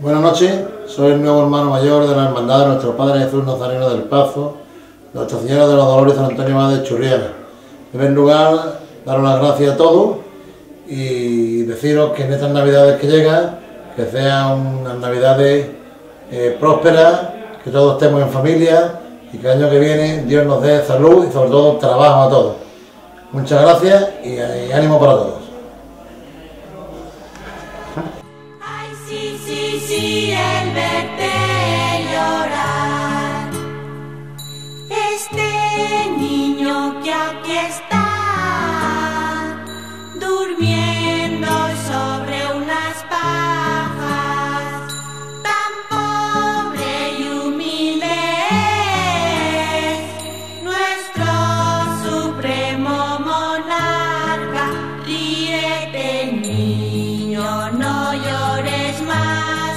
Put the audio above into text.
Buenas noches, soy el nuevo hermano mayor de la Hermandad de nuestro Padre Jesús Nazareno del Pazo, Nuestra Señora de los Dolores San Antonio Más de Churriana. En primer lugar, daros las gracias a todos y deciros que en estas navidades que llegan, que sean unas navidades eh, prósperas, que todos estemos en familia y que el año que viene Dios nos dé salud y sobre todo trabajo a todos. Muchas gracias y, y ánimo para todos. Sí, sí, el verte llorar. Este niño que aquí está. llores más.